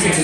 Okay.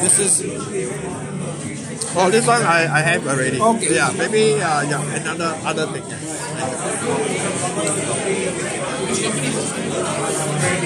This is Oh, this one I, I have already. Okay. Yeah, maybe uh, yeah, another other thing.